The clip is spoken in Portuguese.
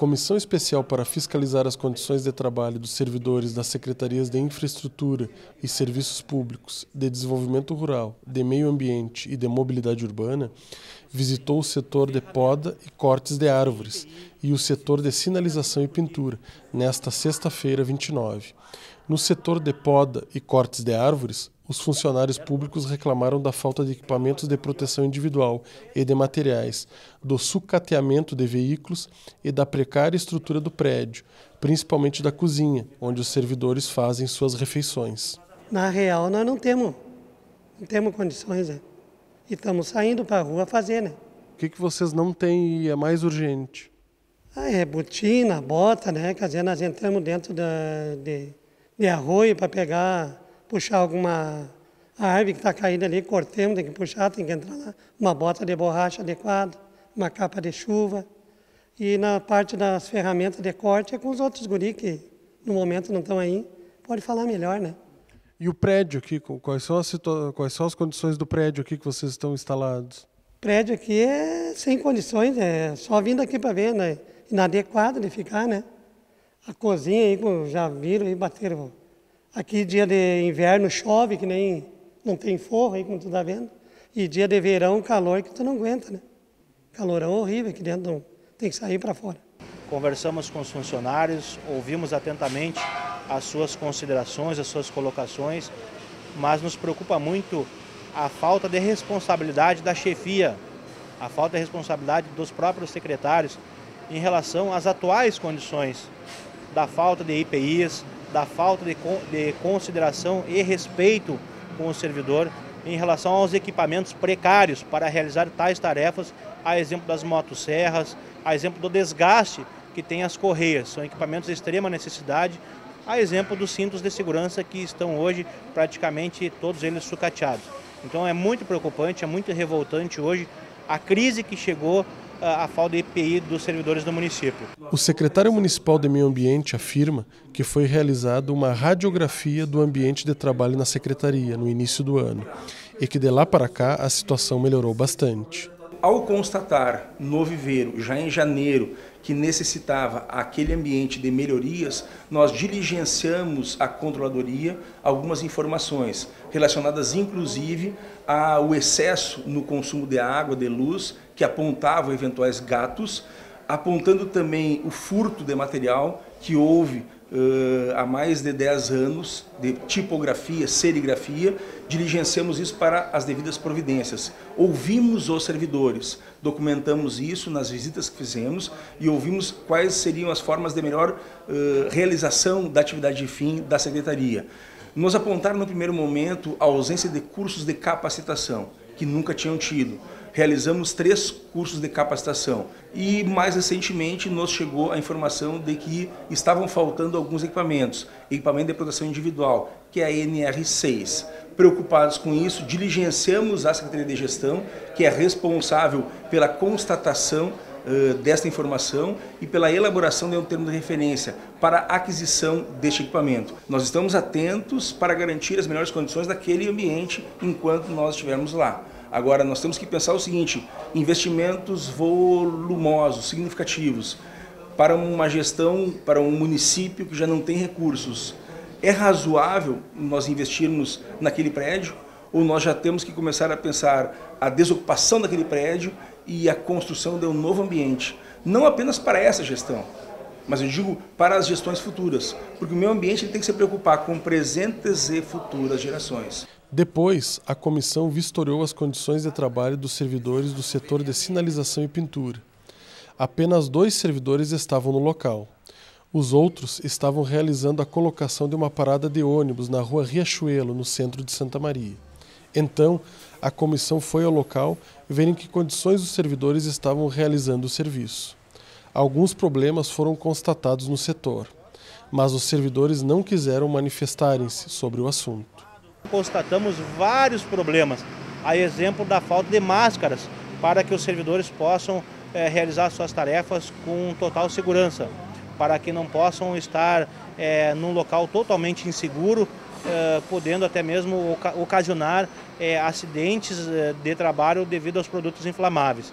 Comissão Especial para fiscalizar as condições de trabalho dos servidores das Secretarias de Infraestrutura e Serviços Públicos, de Desenvolvimento Rural, de Meio Ambiente e de Mobilidade Urbana visitou o setor de poda e cortes de árvores e o setor de sinalização e pintura, nesta sexta-feira, 29. No setor de poda e cortes de árvores, os funcionários públicos reclamaram da falta de equipamentos de proteção individual e de materiais, do sucateamento de veículos e da precária estrutura do prédio, principalmente da cozinha, onde os servidores fazem suas refeições. Na real, nós não temos, não temos condições, né? E estamos saindo para a rua fazer, né? O que, que vocês não têm e é mais urgente? Ah, é botina, bota, né? Quer dizer, nós entramos dentro da, de, de arroio para pegar puxar alguma árvore que está caída ali, cortemos, tem que puxar, tem que entrar lá, uma bota de borracha adequada, uma capa de chuva. E na parte das ferramentas de corte é com os outros guri que no momento não estão aí, pode falar melhor, né? E o prédio aqui, quais são, as quais são as condições do prédio aqui que vocês estão instalados? O prédio aqui é sem condições, é só vindo aqui para ver, né? Inadequado de ficar, né? A cozinha aí, já viram aí, bateram Aqui dia de inverno chove, que nem não tem forro aí, como tu está vendo. E dia de verão, calor que tu não aguenta, né? Calorão horrível aqui dentro, tem que sair para fora. Conversamos com os funcionários, ouvimos atentamente as suas considerações, as suas colocações, mas nos preocupa muito a falta de responsabilidade da chefia, a falta de responsabilidade dos próprios secretários em relação às atuais condições da falta de IPIs, da falta de, de consideração e respeito com o servidor em relação aos equipamentos precários para realizar tais tarefas, a exemplo das motosserras, a exemplo do desgaste que tem as correias, são equipamentos de extrema necessidade, a exemplo dos cintos de segurança que estão hoje praticamente todos eles sucateados. Então é muito preocupante, é muito revoltante hoje a crise que chegou a falta de EPI dos servidores do município. O secretário municipal de Meio Ambiente afirma que foi realizada uma radiografia do ambiente de trabalho na secretaria no início do ano e que de lá para cá a situação melhorou bastante. Ao constatar no viveiro, já em janeiro, que necessitava aquele ambiente de melhorias, nós diligenciamos a controladoria algumas informações relacionadas inclusive ao excesso no consumo de água, de luz, que apontavam eventuais gatos, apontando também o furto de material que houve uh, há mais de 10 anos, de tipografia, serigrafia, diligenciamos isso para as devidas providências. Ouvimos os servidores, documentamos isso nas visitas que fizemos e ouvimos quais seriam as formas de melhor uh, realização da atividade de fim da Secretaria. Nos apontaram no primeiro momento a ausência de cursos de capacitação, que nunca tinham tido realizamos três cursos de capacitação e mais recentemente nos chegou a informação de que estavam faltando alguns equipamentos, equipamento de proteção individual, que é a NR6. Preocupados com isso, diligenciamos a Secretaria de Gestão, que é responsável pela constatação uh, desta informação e pela elaboração de um termo de referência para aquisição deste equipamento. Nós estamos atentos para garantir as melhores condições daquele ambiente enquanto nós estivermos lá. Agora, nós temos que pensar o seguinte, investimentos volumosos, significativos, para uma gestão, para um município que já não tem recursos. É razoável nós investirmos naquele prédio ou nós já temos que começar a pensar a desocupação daquele prédio e a construção de um novo ambiente? Não apenas para essa gestão, mas eu digo para as gestões futuras, porque o meio ambiente tem que se preocupar com presentes e futuras gerações. Depois, a comissão vistoriou as condições de trabalho dos servidores do setor de sinalização e pintura. Apenas dois servidores estavam no local. Os outros estavam realizando a colocação de uma parada de ônibus na rua Riachuelo, no centro de Santa Maria. Então, a comissão foi ao local ver em que condições os servidores estavam realizando o serviço. Alguns problemas foram constatados no setor, mas os servidores não quiseram manifestarem-se sobre o assunto. Constatamos vários problemas, a exemplo da falta de máscaras para que os servidores possam é, realizar suas tarefas com total segurança, para que não possam estar é, num local totalmente inseguro, é, podendo até mesmo ocasionar acidentes de trabalho devido aos produtos inflamáveis.